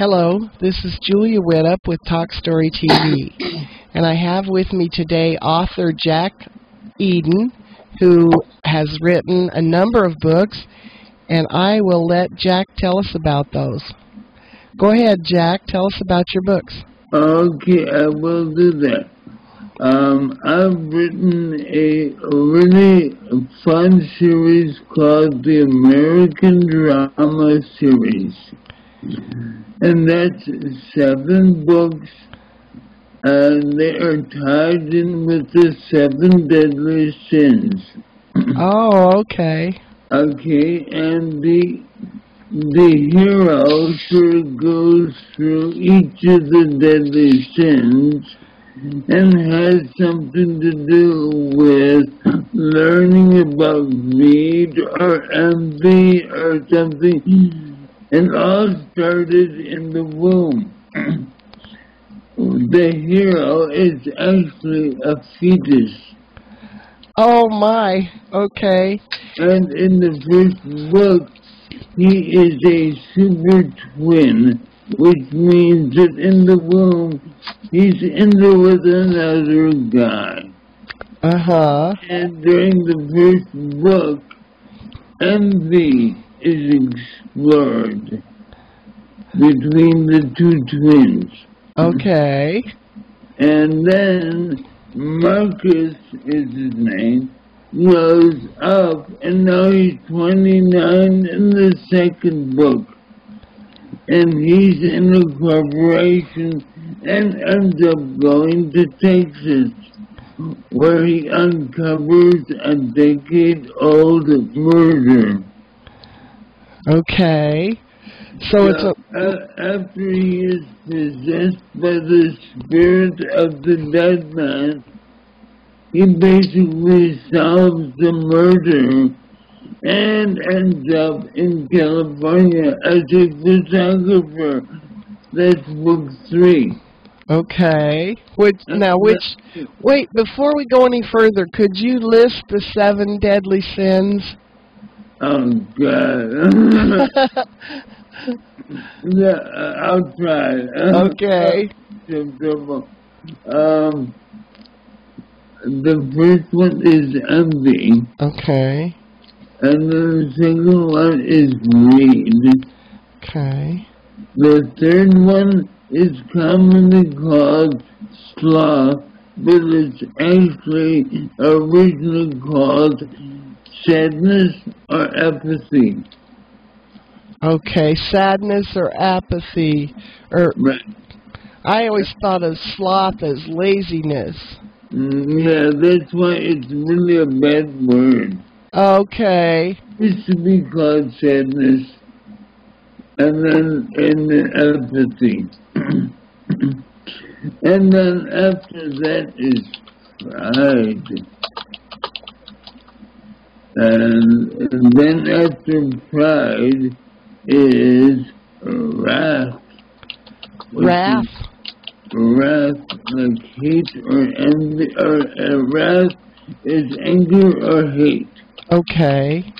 Hello, this is Julia Widup with Talk Story TV, and I have with me today author Jack Eadon, who has written a number of books, and I will let Jack tell us about those. Go ahead, Jack. Tell us about your books. Okay, I will do that. Um, I've written a really fun series called the American Drama Series. And that's seven books, and they are tied in with the seven deadly sins. Oh, okay. Okay, and the the hero sort of goes through each of the deadly sins and has something to do with learning about greed or envy or something. And all started in the womb. the hero is actually a fetus. Oh my. Okay. And in the first book, he is a super twin, which means that in the womb, he's in there with another guy. Uh huh. And during the first book, envy is explored between the two twins. Okay. And then Marcus is his name, grows up, and now he's 29 in the second book. And he's in a corporation and ends up going to Texas, where he uncovers a decade-old murder. Okay. So it's a uh, after he is possessed by the spirit of the dead man, he basically solves the murder and ends up in California as a photographer. That's book three. okay. Which now which wait before we go any further, could you list the seven deadly sins? Oh um, uh, God. yeah, uh, I'll try. Okay. Um, the first one is envy, Okay. and the second one is greed. Okay. The third one is commonly called sloth, but it's actually originally called sadness or apathy. Okay. Sadness or apathy or Right. I always thought of sloth as laziness. Mm, Yeah, that's why it's really a bad word. Okay. It used to be called sadness, and then and then apathy, and then after that is pride, and, then after pride is wrath. Wrath. Wrath, like hate or envy, or uh, wrath is anger or hate. Okay.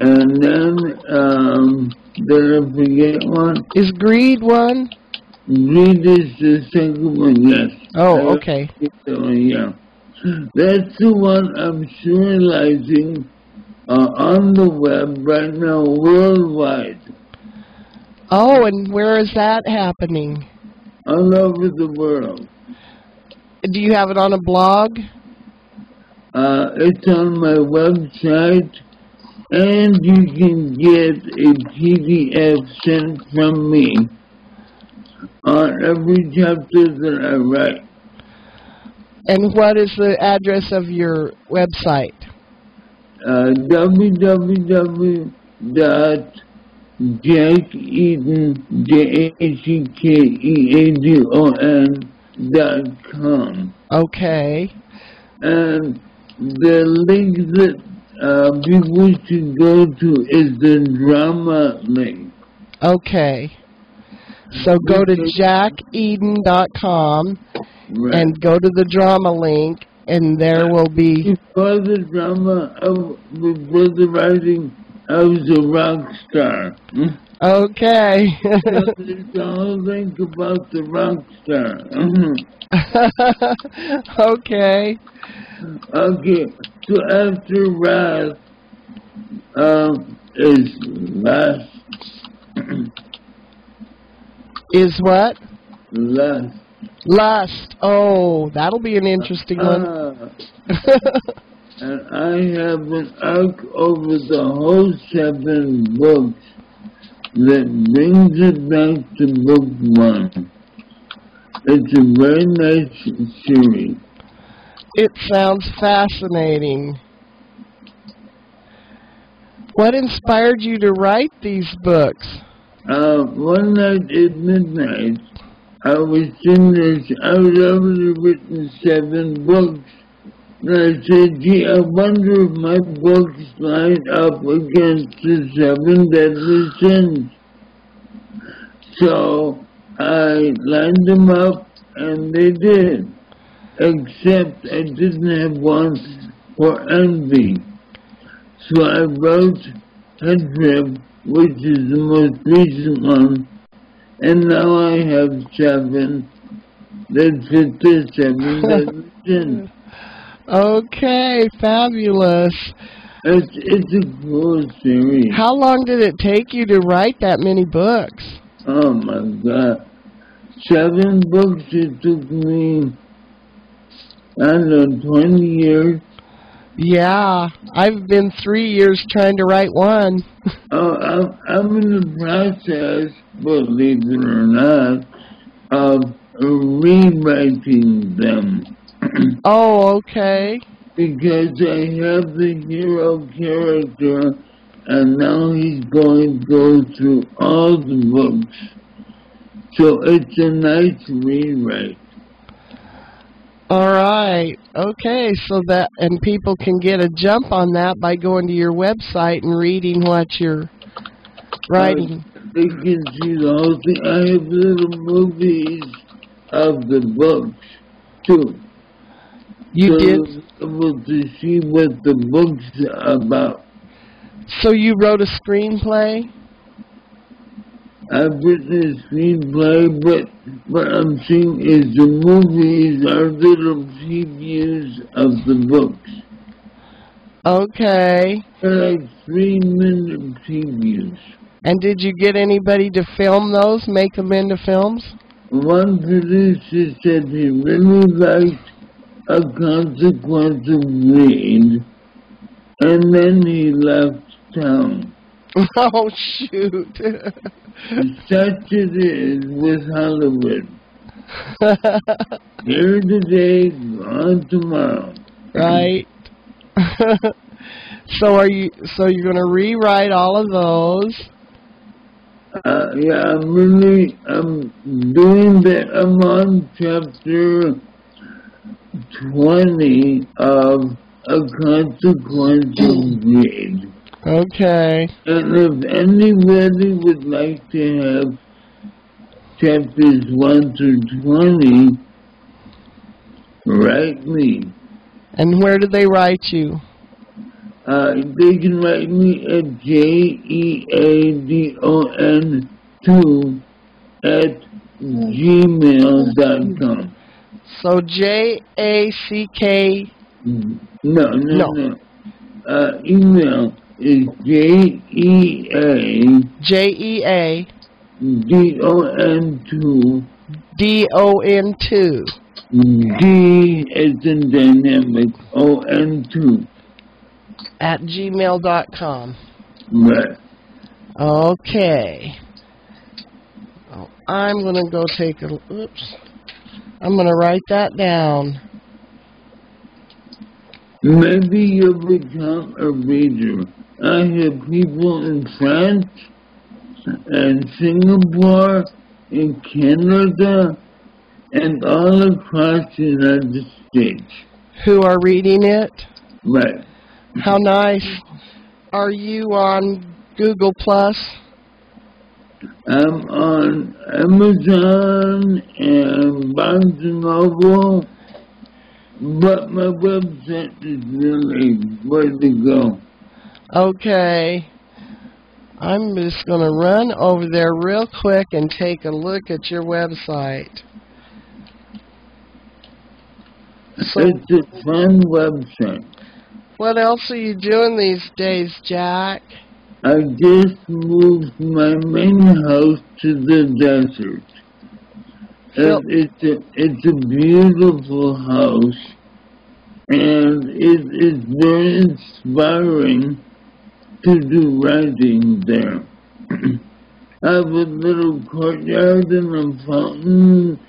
And then, um, did I forget one? Is greed one? Greed is the second one, yes. Oh, okay. one, yeah. That's the one I'm serializing uh, on the web right now, worldwide, Oh, and where is that happening? all over the world. Do you have it on a blog? Uh, it's on my website, and you can get a PDF sent from me on every chapter that I write. And what is the address of your website? Uh, www.jackeadon, J-A-C-K-E-A-D-O-N dot com. Okay. And the link that uh, people should go to is the drama link. Okay. So go to jackeadon.com Right. and go to the drama link, and there will be. before the drama, I was the writing I was a rock star. Okay. That's all I think about the rock star. okay. okay, so after wrath, um, is lust. Is what? lust. Lust. Oh, that'll be an interesting one. Ah, and I have an arc over the whole seven books that brings it back to book one. It's a very nice series. it sounds fascinating. What inspired you to write these books? Uh, one night at midnight, I was sitting there, I was already written seven books. And I said, gee, I wonder if my books line up against the seven deadly sins. So I lined them up, and they did. Except I didn't have one for envy. So I wrote Headtrip, which is the most recent one, and now I have seven that fit the seven. Okay, fabulous. It's, it's a cool series. How long did it take you to write that many books? Oh my god. Seven books, it took me, I don't know, 20 years. Yeah, I've been three years trying to write one. Oh, I'm, I'm in the process, believe it or not, of rewriting them. oh, okay. because I have the hero character, and now he's going to go through all the books. So it's a nice rewrite. All right. Okay, so that and people can get a jump on that by going to your website and reading what you're writing. They can see the whole thing. I have little movies of the books too. You so did. able to see what the book's about. So you wrote a screenplay? I've written a screenplay, but what I'm seeing is the movies are little previews of the books. Okay. They're like three minute previews. And did you get anybody to film those, make them into films? One producer said he really liked a consequence of greed, and then he left town. Oh shoot. Such it is with Hollywood. Here today, gone tomorrow. right. so are you so you're going to rewrite all of those? Uh, yeah, I'm really, I'm doing that. I'm on chapter 20 of A Consequence of Greed. Okay. And if anybody would like to have chapters 1 through 20, write me. And where do they write you? Uh, they can write me at J-E-A-D-O-N 2 at gmail.com. So J A C K No, no, No. no. Uh, email is J-E-A J E A D-O-N 2 D O N two D as in dynamic O-N 2. at gmail dot com. Right. Okay. Oh, I'm gonna go take a oops. I'm gonna write that down. Maybe you'll become a reader. I have people in France and Singapore, in Canada, and all across the United States. Who are reading it? Right. How nice. Are you on Google Plus? I'm on Amazon and Barnes and Noble, but my website is really where to go. Okay. I'm just going to run over there real quick and take a look at your website. So, It's a fun website. what else are you doing these days, Jack? I just moved my main house to the desert. Phil- And it's a, it's a beautiful house. And it is very inspiring to do writing there. I have a little courtyard and a fountain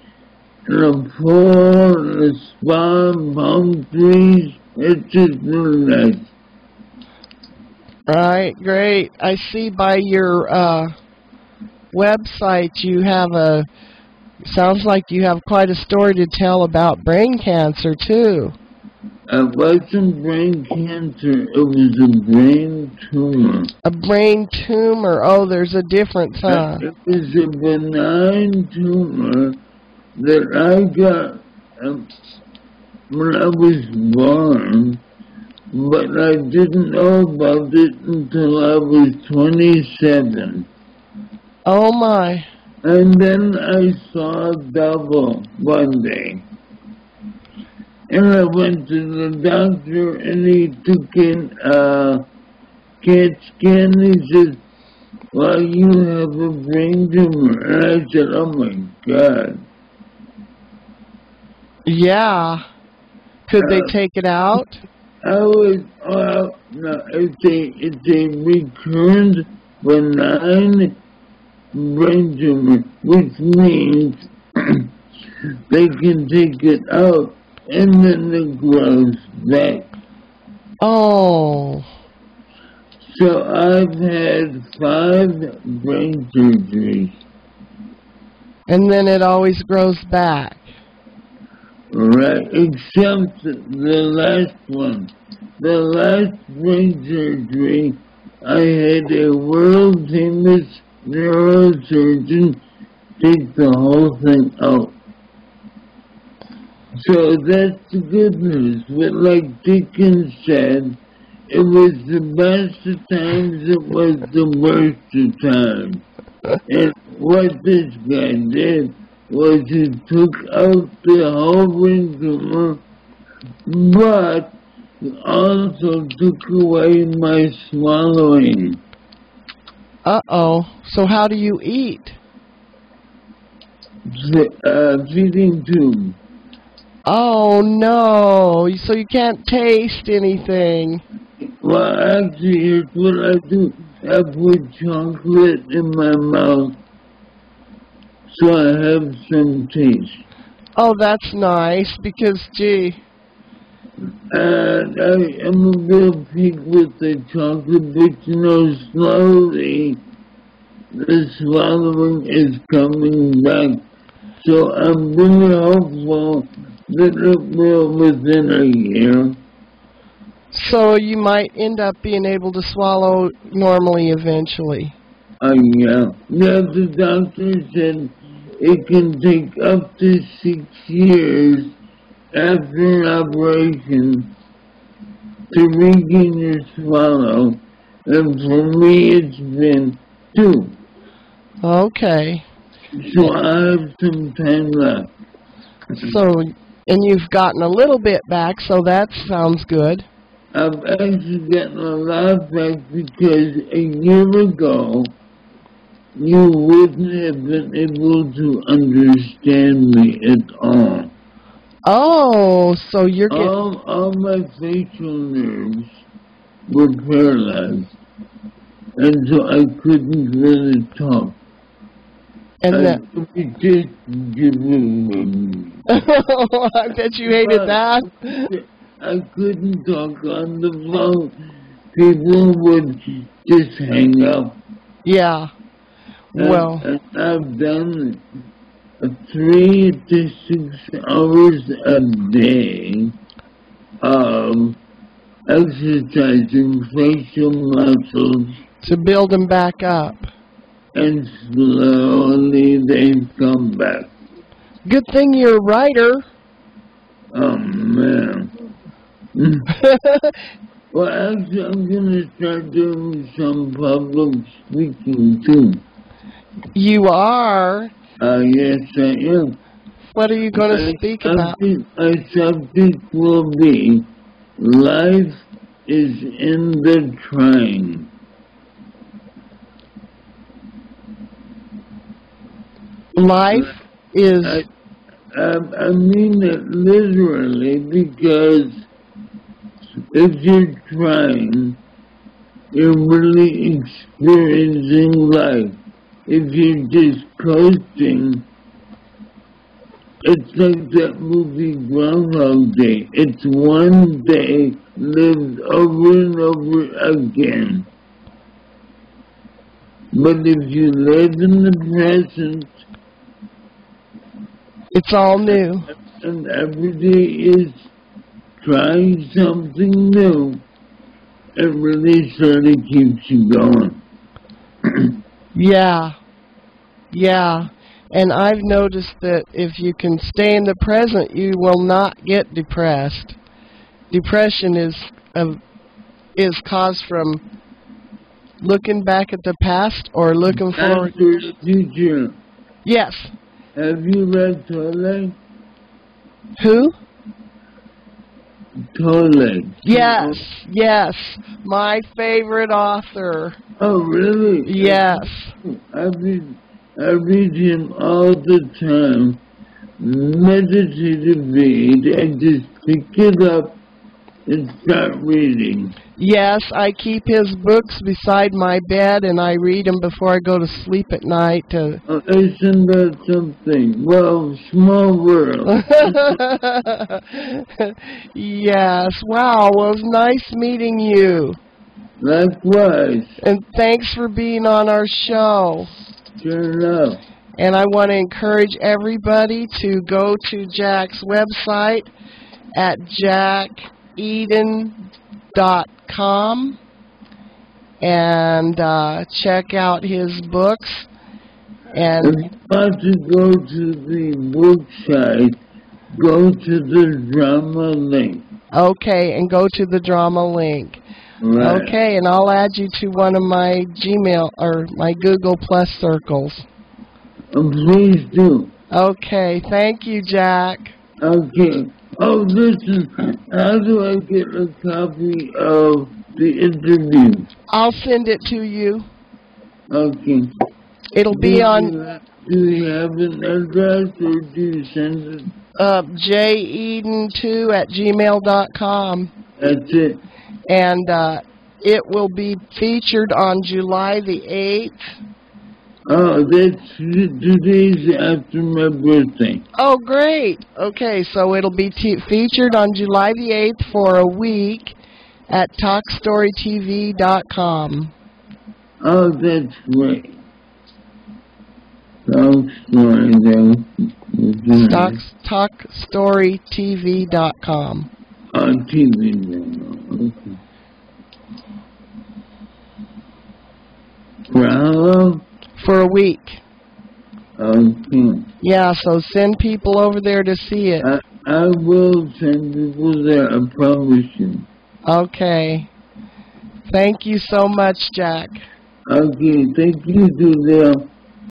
and a pool and a spa palm trees. It's just really nice. Right, great. I see by your uh, website you have a. Sounds like you have quite a story to tell about brain cancer too. I wasn't brain cancer, it was a brain tumor. A brain tumor. Oh, there's a difference, huh? It was a benign tumor that I got um, when I was born, but I didn't know about it until I was 27. Oh my. And then I saw double one day. And I went to the doctor and he took in a CAT scan. He said, well, you have a brain tumor. And I said, oh my God. Yeah. Could they Uh, take it out? I was, well, no, it's a, it's a recurrent benign brain tumor, which means they can take it out and then it grows back. Oh. So I've had five brain surgeries, And then it always grows back. right? Except the last one. The last brain surgery, I had a world famous neurosurgeon take the whole thing out. So that's the good news. But like Dickens said, it was the best of times, it was the worst of times. And what this guy did was he took out the whole tumor, but he also took away my swallowing. Uh-oh. So how do you eat? The, uh, feeding tube. Oh no. So you can't taste anything. Well, actually, here's what I do. I put chocolate in my mouth so I have some taste. Oh, that's nice because gee. And I am a real pig with the chocolate, but you know, slowly the swallowing is coming back. So I'm really hopeful that it will within a year. So you might end up being able to swallow normally eventually. Uh, yeah. Yeah, the doctor said it can take up to six years after an operation to regain your swallow. And for me, it's been two. Okay. So I have some time left. So and you've gotten a little bit back, so that sounds good. I've actually gotten a lot back because a year ago, you wouldn't have been able to understand me at all. Oh, so you're getting All, all my facial nerves were paralyzed, and so I couldn't really talk. And I, that it just giving I bet you hated that. I couldn't talk on the phone. People would just hang up. Yeah. And- Well, and I've done three to six hours a day of exercising facial muscles, to build them back up. And slowly they come back. Good thing you're a writer. Oh man. Well, actually, I'm gonna start doing some public speaking too. You are. Uh, yes, I am. What are you going to speak about? My subject will be life is in the trying. Life is. I, I, I mean it literally because if you're trying, you're really experiencing life. If you're just coasting, it's like that movie Groundhog Day. It's one day lived over and over again. But if you live in the present, It's all new. and every day is trying something new, it really sort of keeps you going. Yeah. Yeah. And I've noticed that if you can stay in the present, you will not get depressed. Depression is a, is caused from looking back at the past or looking forward. Future, Yes. Have you read Tolle? Who? Tolle. Yes. Yes. My favorite author. Oh, really? Yes. I read, I read him all the time. Meditative read. I just pick it up and start reading. Yes, I keep his books beside my bed and I read them before I go to sleep at night to Oh, isn't that something? Well, small world. yes. Wow. Well, it was nice meeting you. Likewise, And thanks for being on our show. sure enough. And I want to encourage everybody to go to Jack's website at jackeadon.com and uh, check out his books. If And you want to go to the book site, go to the drama link. okay, and go to the drama link. Right. Okay, and I'll add you to one of my Gmail or my Google Plus circles. And please do. Okay, thank you, Jack. Okay. Oh, listen, how do I get a copy of the interview? I'll send it to you. Okay. It'll Do be you on ha- Do you have an address or do you send it? uh, jeadon2 at gmail dot com, That's it. and uh, it will be featured on July the 8th. Oh, that's two days after my birthday. Oh, great. Okay, so it'll be t- featured on July the 8th for a week at talkstorytv.com. Oh, that's great. Long story talkstorytv.com. On TV. Okay. Bravo? For a week. Oh, okay. Yeah, so send people over there to see it. I, I will send people there, I promise you. Okay. Thank you so much, Jack. Okay, thank you, Dudell.